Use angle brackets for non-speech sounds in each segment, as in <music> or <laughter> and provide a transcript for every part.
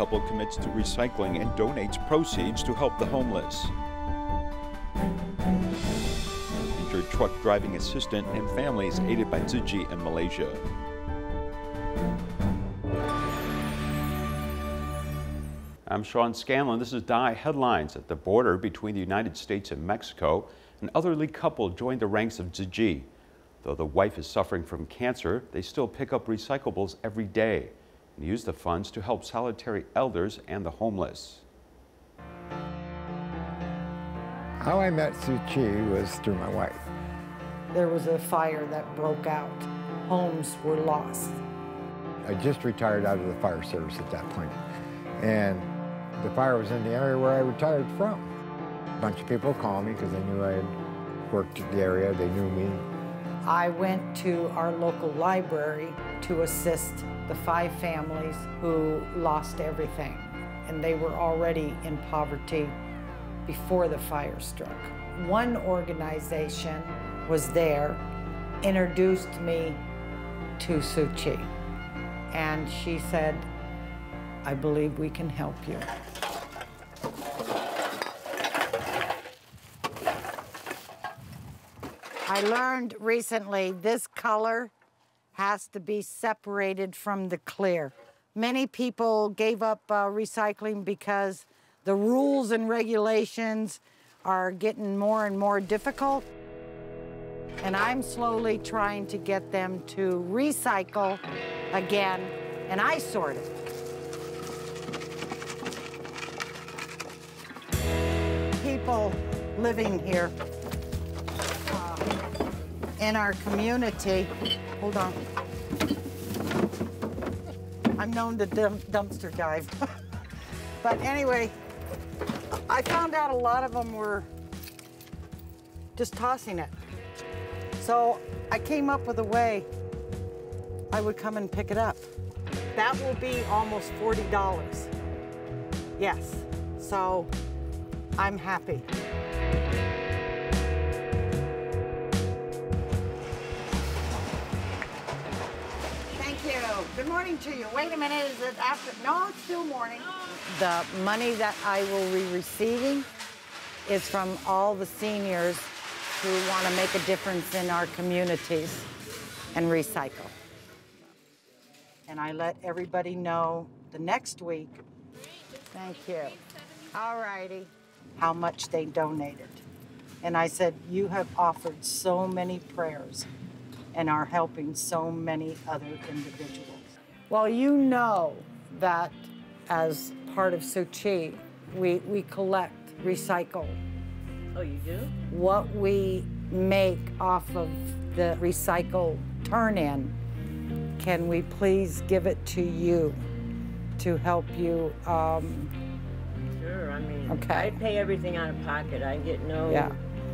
couple commits to recycling and donates proceeds to help the homeless. Injured truck driving assistant and families aided by Tzu in Malaysia. I'm Sean Scanlan. This is Da Ai Headlines. At the border between the United States and Mexico, an elderly couple joined the ranks of Tzu Though the wife is suffering from cancer, they still pick up recyclables every day and use the funds to help solitary elders and the homeless. How I met Tzu Chi was through my wife. There was a fire that broke out. Homes were lost. I just retired out of the fire service at that point. And the fire was in the area where I retired from. A bunch of people called me because they knew I had worked in the area, they knew me. I went to our local library to assist the five families who lost everything, and they were already in poverty before the fire struck. One organization was there, introduced me to Tzu Chi, and she said, I believe we can help you. I learned recently this color has to be separated from the clear. Many people gave up uh, recycling because the rules and regulations are getting more and more difficult. And I'm slowly trying to get them to recycle again, and I sort it. People living here in our community. Hold on. I'm known to dump dumpster dive. <laughs> but anyway, I found out a lot of them were just tossing it. So I came up with a way I would come and pick it up. That will be almost $40. Yes, so I'm happy. Morning to you. Wait a minute, is it after? No, it's still morning. The money that I will be receiving is from all the seniors who want to make a difference in our communities and recycle. And I let everybody know the next week, thank you, all righty, how much they donated. And I said, you have offered so many prayers and are helping so many other individuals. Well, you know that as part of Tzu Chi, we, we collect, recycle. Oh, you do? What we make off of the recycle turn-in, can we please give it to you to help you? Um, sure, I mean, okay. I pay everything out of pocket. I get no yeah.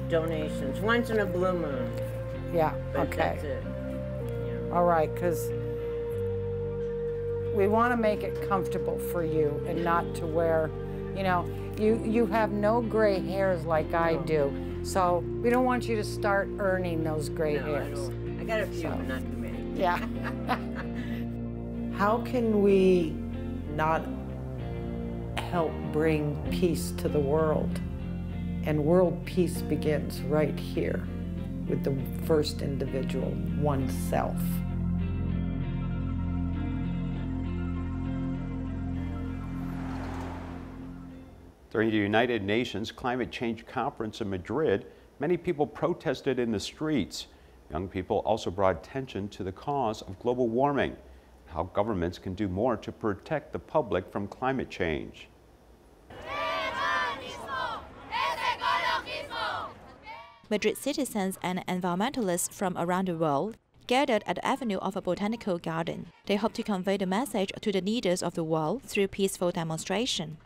donations. Once in a blue moon. Yeah, but okay. Yeah. All right, because we want to make it comfortable for you and not to wear, you know, you, you have no gray hairs like I do. So we don't want you to start earning those gray no, hairs. I, I got a few, so, but not too many. Yeah. <laughs> How can we not help bring peace to the world? And world peace begins right here with the first individual, oneself. During the United Nations Climate Change Conference in Madrid, many people protested in the streets. Young people also brought attention to the cause of global warming, and how governments can do more to protect the public from climate change. Madrid citizens and environmentalists from around the world gathered at the avenue of a botanical garden. They hope to convey the message to the leaders of the world through peaceful demonstration.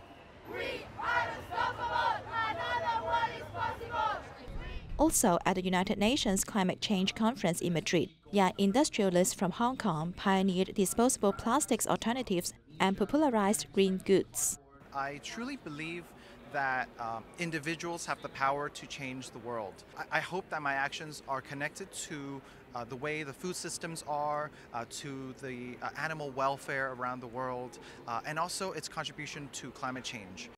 Also at the United Nations Climate Change Conference in Madrid, young industrialists from Hong Kong pioneered disposable plastics alternatives and popularized green goods. I truly believe that um, individuals have the power to change the world. I, I hope that my actions are connected to uh, the way the food systems are, uh, to the uh, animal welfare around the world, uh, and also its contribution to climate change.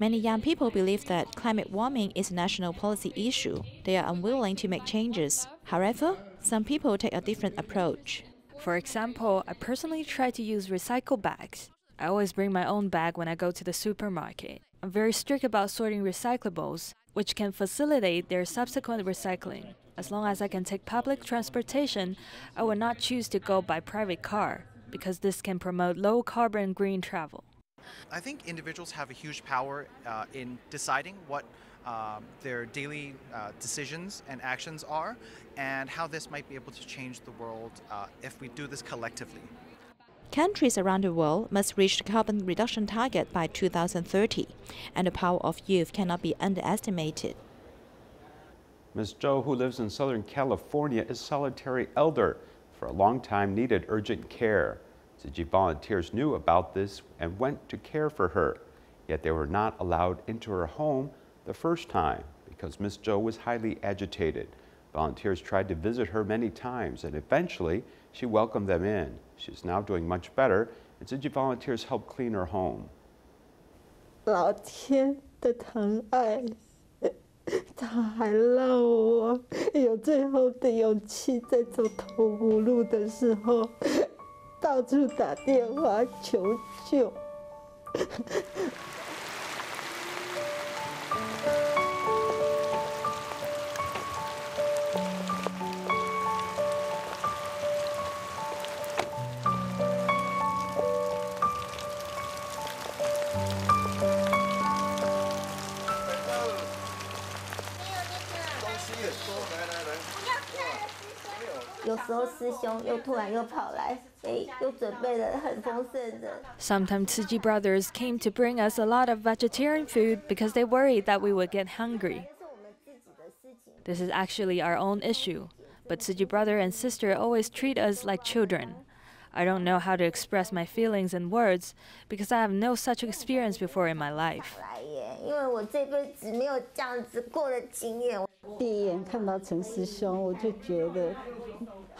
Many young people believe that climate warming is a national policy issue. They are unwilling to make changes. However, some people take a different approach. For example, I personally try to use recycle bags. I always bring my own bag when I go to the supermarket. I'm very strict about sorting recyclables, which can facilitate their subsequent recycling. As long as I can take public transportation, I will not choose to go by private car, because this can promote low carbon green travel. I think individuals have a huge power uh, in deciding what um, their daily uh, decisions and actions are, and how this might be able to change the world uh, if we do this collectively. Countries around the world must reach the carbon reduction target by 2030, and the power of youth cannot be underestimated. Ms. Zhou, who lives in Southern California, is solitary elder. For a long time needed urgent care. Tzu Chi volunteers knew about this and went to care for her, yet they were not allowed into her home the first time because Miss Zhou was highly agitated. Volunteers tried to visit her many times and eventually she welcomed them in. She's now doing much better and Tzu Chi volunteers helped clean her home. 老天的疼爱，他还让我有最后的勇气，在走投无路的时候，到处打电话求救。有时候师兄又突然又跑来。Sometimes Tzu Chi brothers came to bring us a lot of vegetarian food because they worried that we would get hungry. This is actually our own issue, but Tzu Chi brother and sister always treat us like children. I don't know how to express my feelings in words because I have no such experience before in my life.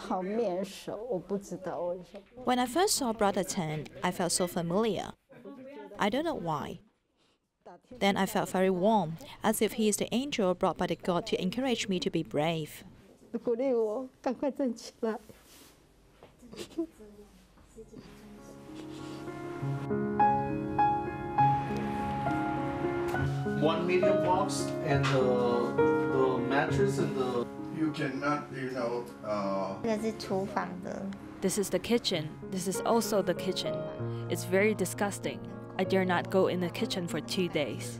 因为我这辈子没有这样子过的经验。第一眼看到陈师兄，我就觉得好面熟，我不知道为什么。When I first saw Brother Chen, I felt so familiar. I don't know why. Then I felt very warm, as if he is the angel brought by the God to encourage me to be brave. 鼓励我赶快站起来。one medium box and the the mattress and the. you cannot, you know. Uh, this is the kitchen. This is also the kitchen. It's very disgusting. I dare not go in the kitchen for two days.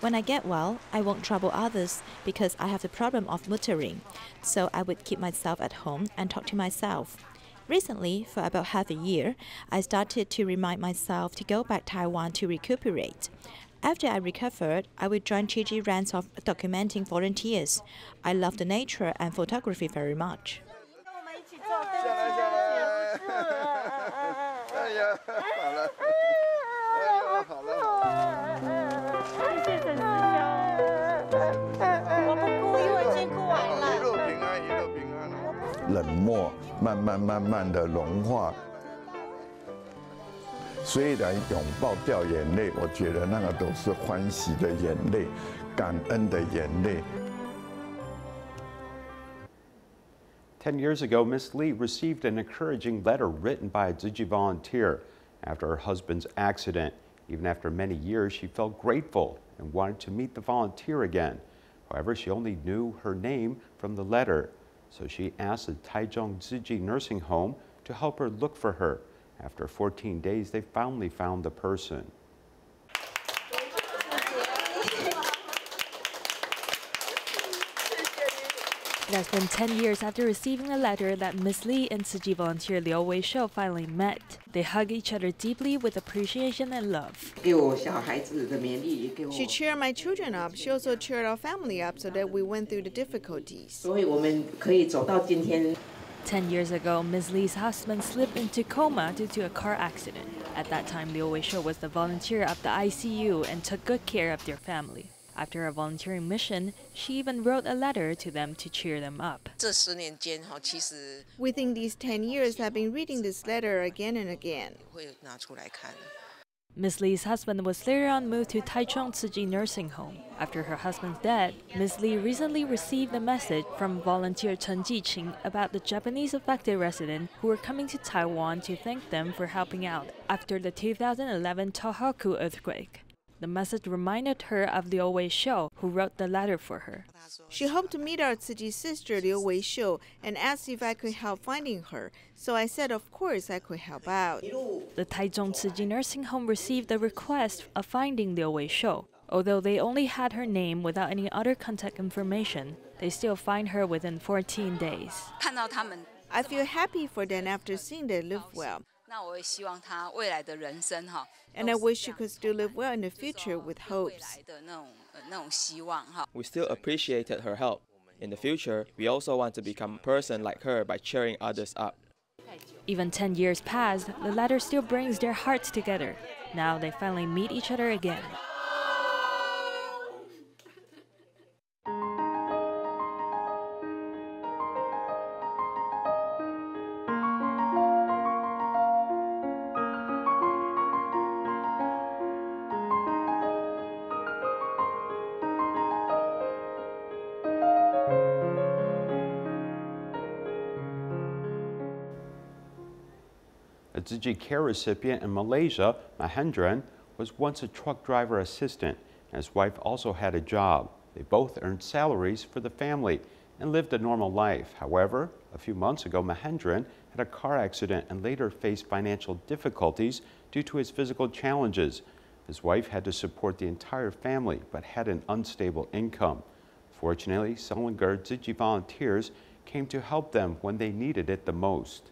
When I get well, I won't trouble others because I have the problem of muttering, so I would keep myself at home and talk to myself. Recently, for about half a year, I started to remind myself to go back to Taiwan to recuperate. After I recovered, I would join Tzu Chi ranks of documenting volunteers. I love the nature and photography very much. <laughs> <laughs> <laughs> Ten years ago, Miss Li received an encouraging letter written by a Tzu volunteer after her husband's accident. Even after many years, she felt grateful and wanted to meet the volunteer again. However, she only knew her name from the letter, so she asked the Taichung Chi Nursing Home to help her look for her. After 14 days, they finally found the person. It has been 10 years after receiving a letter that Ms. Li and Chi volunteer Liu Wei Shou finally met. They hug each other deeply with appreciation and love. She cheered my children up. She also cheered our family up so that we went through the difficulties. Ten years ago, Ms. Li's husband slipped into coma due to a car accident. At that time, Liu Wei Weishou was the volunteer of the ICU and took good care of their family. After a volunteering mission, she even wrote a letter to them to cheer them up. Within these 10 years, I've been reading this letter again and again. Ms. Li's husband was later on moved to Taichung Tzu Chi Nursing Home. After her husband's death, Ms. Li recently received a message from volunteer Chen Jiqing about the Japanese affected residents who were coming to Taiwan to thank them for helping out after the 2011 Tohoku earthquake. The message reminded her of Liu Wei Shou, who wrote the letter for her. She hoped to meet our Tzu sister Liu Wei Shou and asked if I could help finding her. So I said, of course, I could help out. The Taichung Tzu Chi nursing home received the request of finding Liu Wei Shou. Although they only had her name without any other contact information, they still find her within 14 days. I feel happy for them after seeing they live well. And I wish she could still live well in the future with hopes. We still appreciated her help. In the future, we also want to become a person like her by cheering others up. Even 10 years passed, the letter still brings their hearts together. Now they finally meet each other again. A care recipient in Malaysia, Mahendran, was once a truck driver assistant, and his wife also had a job. They both earned salaries for the family and lived a normal life. However, a few months ago, Mahendran had a car accident and later faced financial difficulties due to his physical challenges. His wife had to support the entire family but had an unstable income. Fortunately, Selangor Tzu volunteers came to help them when they needed it the most.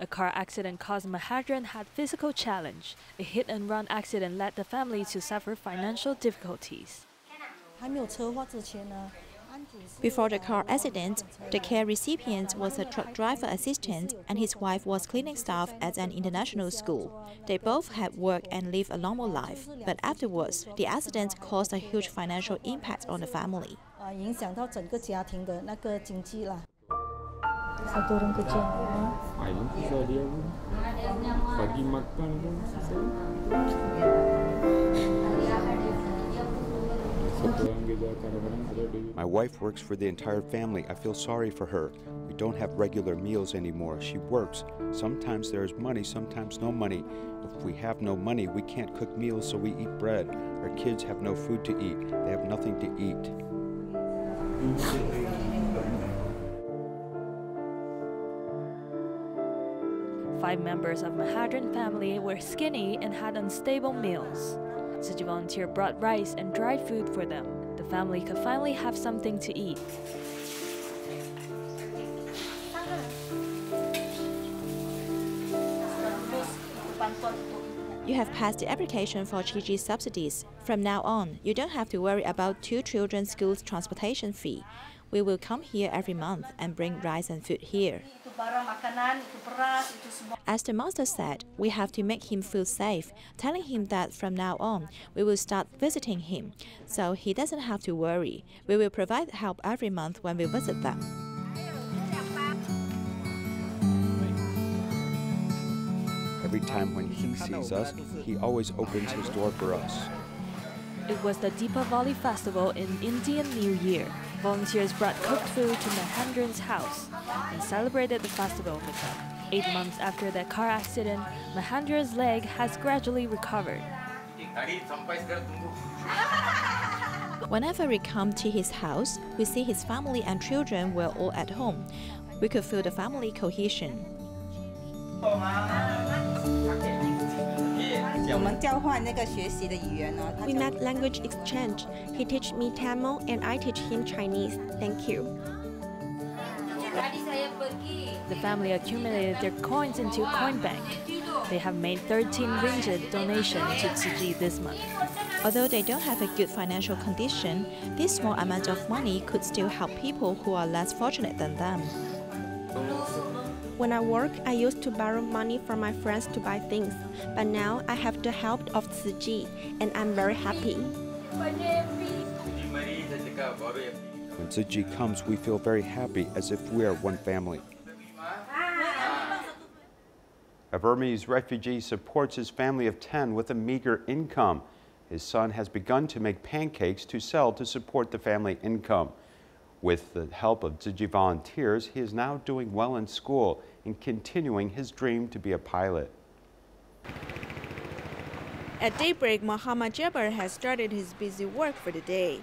A car accident caused Mahendran had physical challenge. A hit and run accident led the family to suffer financial difficulties. Before the car accident, the care recipient was a truck driver assistant and his wife was cleaning staff at an international school. They both had work and lived a normal life, but afterwards, the accident caused a huge financial impact on the family. My wife works for the entire family. I feel sorry for her. We don't have regular meals anymore. She works. Sometimes there's money, sometimes no money. If we have no money, we can't cook meals, so we eat bread. Our kids have no food to eat. They have nothing to eat. Five members of Mahendran family were skinny and had unstable meals. Tzu Chi volunteer brought rice and dried food for them. The family could finally have something to eat. You have passed the application for Chi subsidies. From now on, you don't have to worry about two children's school transportation fee. We will come here every month and bring rice and food here. As the master said, we have to make him feel safe, telling him that from now on, we will start visiting him, so he doesn't have to worry. We will provide help every month when we visit them. Every time when he sees us, he always opens his door for us. It was the Deepavali festival in Indian New Year. Volunteers brought cooked food to Mahendran's house and celebrated the festival with them. Eight months after that car accident, Mahendra's leg has gradually recovered. Whenever we come to his house, we see his family and children were all at home. We could feel the family cohesion. We met language exchange. He teach me Tamil and I teach him Chinese. Thank you. The family accumulated their coins into a coin bank. They have made 13 ringgit donation to Tzu this month. Although they don't have a good financial condition, this small amount of money could still help people who are less fortunate than them. When I work, I used to borrow money from my friends to buy things, but now I have the help of Chi, and I'm very happy. When Chi comes, we feel very happy as if we are one family. A Burmese refugee supports his family of 10 with a meager income. His son has begun to make pancakes to sell to support the family income. With the help of Tzu volunteers, he is now doing well in school and continuing his dream to be a pilot. At daybreak, Muhammad Jabbar has started his busy work for the day.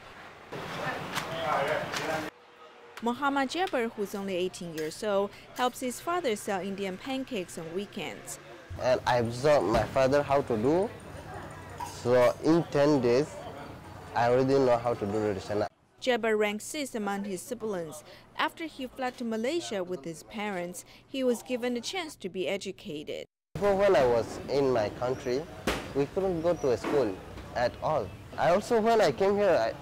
Muhammad Jabbar, who's only 18 years old, helps his father sell Indian pancakes on weekends. And I observed my father how to do so in 10 days, I already know how to do the Rishana. Jabbar ranks sixth among his siblings. After he fled to Malaysia with his parents, he was given a chance to be educated. Before when I was in my country, we couldn't go to a school at all. I also, when I came here,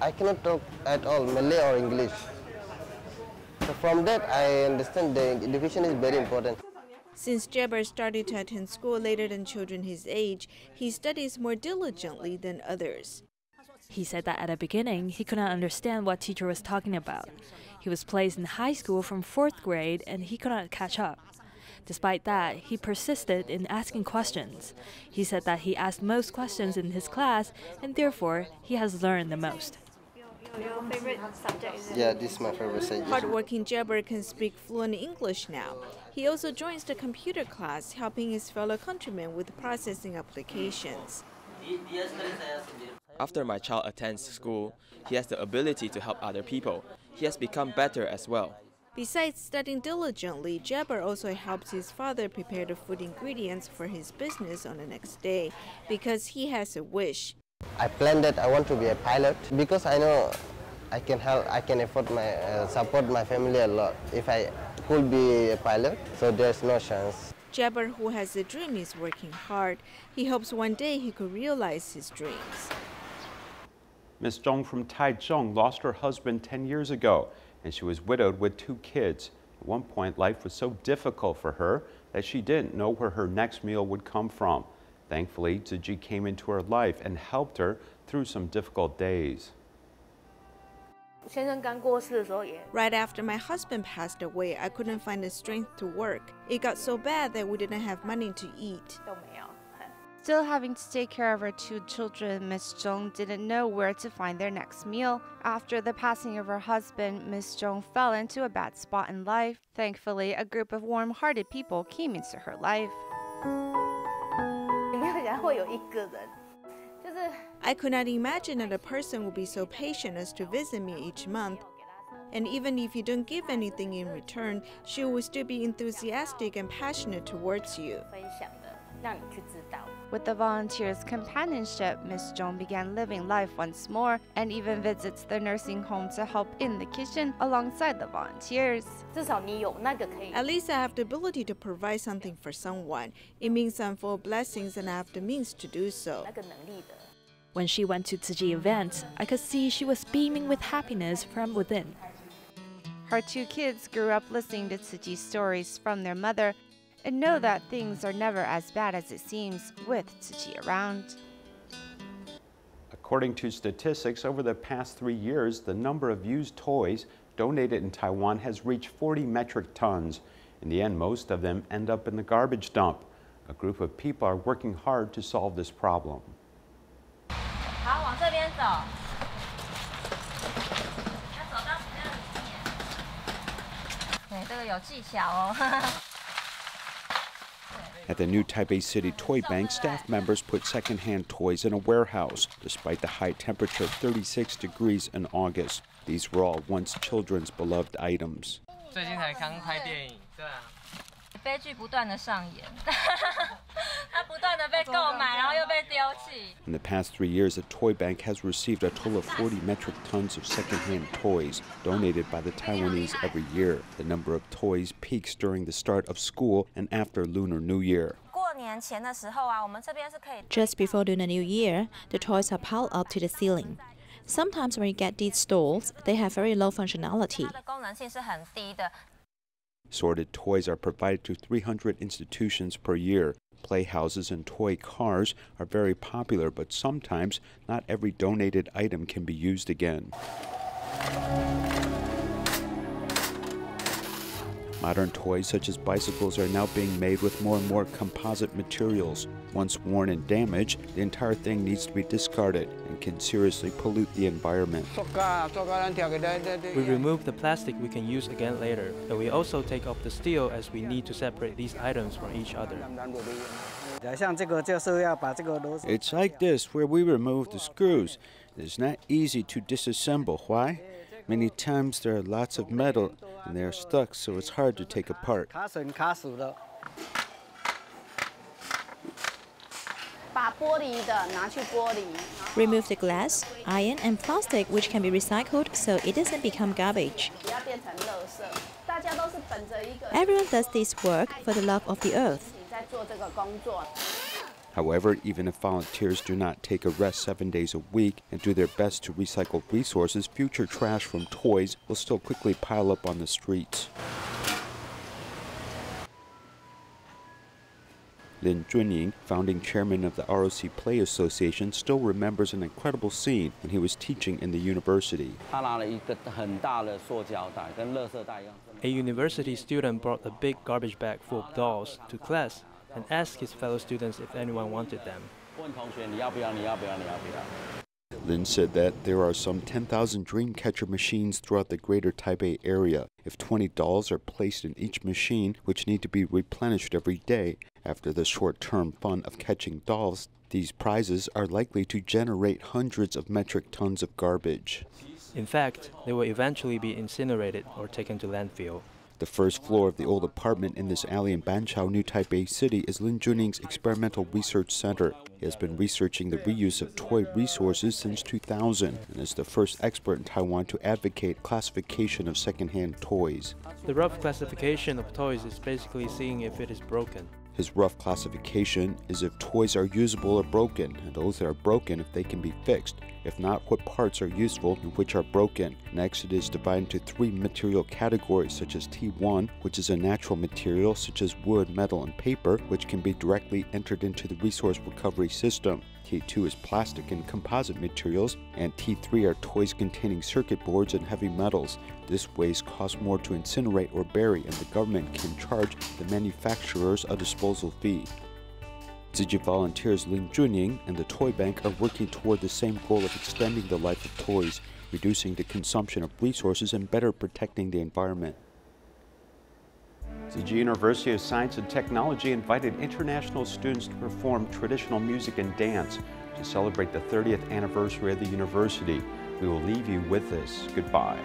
I, I cannot talk at all Malay or English. So from that, I understand the education is very important. Since Jabbar started to attend school later than children his age, he studies more diligently than others. He said that at the beginning, he could not understand what teacher was talking about. He was placed in high school from fourth grade and he could not catch up. Despite that, he persisted in asking questions. He said that he asked most questions in his class and therefore he has learned the most. Your favorite subject is Yeah, this is my favorite subject. Hardworking Jabbar can speak fluent English now. He also joins the computer class, helping his fellow countrymen with processing applications. After my child attends school, he has the ability to help other people. He has become better as well. Besides studying diligently, Jabbar also helps his father prepare the food ingredients for his business on the next day because he has a wish. I planned that I want to be a pilot because I know I can help, I can afford my, uh, support my family a lot if I could be a pilot, so there's no chance. Jabbar, who has a dream, is working hard. He hopes one day he could realize his dreams. Ms. Zhong from Taichung lost her husband 10 years ago, and she was widowed with two kids. At one point, life was so difficult for her that she didn't know where her next meal would come from. Thankfully, Chi came into her life and helped her through some difficult days. Right after my husband passed away, I couldn't find the strength to work. It got so bad that we didn't have money to eat. Still having to take care of her two children, Miss Zhong didn't know where to find their next meal. After the passing of her husband, Miss Zhong fell into a bad spot in life. Thankfully, a group of warm hearted people came into her life. I could not imagine that a person would be so patient as to visit me each month. And even if you don't give anything in return, she will still be enthusiastic and passionate towards you. With the volunteers' companionship, Miss Zhong began living life once more and even visits the nursing home to help in the kitchen alongside the volunteers. At least I have the ability to provide something for someone. It means I'm full of blessings and I have the means to do so. When she went to Tzu Chi events, I could see she was beaming with happiness from within. Her two kids grew up listening to Tzu Chi stories from their mother and know that things are never as bad as it seems with Tzu Chi around. According to statistics, over the past three years, the number of used toys donated in Taiwan has reached 40 metric tons. In the end, most of them end up in the garbage dump. A group of people are working hard to solve this problem. <laughs> <laughs> At the new Taipei City Toy Bank, staff members put secondhand toys in a warehouse, despite the high temperature of 36 degrees in August. These were all once children's beloved items. 悲剧不断的上演，<laughs> 他不断的被购买，然后又被丢弃。In the past three years, the Toy Bank has received a total of 40 metric tons of secondhand toys donated by the Taiwanese every year. The number of toys peaks during the start of school and after Lunar New Year. Just before Lunar New Year, the toys are piled up to the ceiling. Sometimes when you get these stores, they have very low functionality. Sorted toys are provided to 300 institutions per year. Playhouses and toy cars are very popular, but sometimes not every donated item can be used again. Modern toys such as bicycles are now being made with more and more composite materials. Once worn and damaged, the entire thing needs to be discarded and can seriously pollute the environment. We remove the plastic we can use again later, and we also take off the steel as we need to separate these items from each other. It's like this where we remove the screws. It's not easy to disassemble. Why? Many times there are lots of metal and they are stuck, so it's hard to take apart. Remove the glass, iron, and plastic which can be recycled so it doesn't become garbage. Everyone does this work for the love of the earth. However, even if volunteers do not take a rest seven days a week and do their best to recycle resources, future trash from toys will still quickly pile up on the streets. Lin Junying, founding chairman of the ROC Play Association, still remembers an incredible scene when he was teaching in the university. A university student brought a big garbage bag full of dolls to class and asked his fellow students if anyone wanted them. Lin said that there are some 10,000 Dreamcatcher machines throughout the greater Taipei area. If 20 dolls are placed in each machine, which need to be replenished every day, after the short term fun of catching dolls, these prizes are likely to generate hundreds of metric tons of garbage. In fact, they will eventually be incinerated or taken to landfill. The first floor of the old apartment in this alley in Banqiao, New Taipei City, is Lin Junying's experimental research center. He has been researching the reuse of toy resources since 2000 and is the first expert in Taiwan to advocate classification of secondhand toys. The rough classification of toys is basically seeing if it is broken. His rough classification is if toys are usable or broken, and those that are broken if they can be fixed. If not, what parts are useful and which are broken. Next, it is divided into three material categories, such as T1, which is a natural material such as wood, metal, and paper, which can be directly entered into the resource recovery system. T2 is plastic and composite materials, and T3 are toys containing circuit boards and heavy metals. This waste costs more to incinerate or bury, and the government can charge the manufacturers a disposal fee. Tzu volunteers Lin Junying and the Toy Bank are working toward the same goal of extending the life of toys, reducing the consumption of resources, and better protecting the environment. Chi University of Science and Technology invited international students to perform traditional music and dance to celebrate the 30th anniversary of the university. We will leave you with this. Goodbye.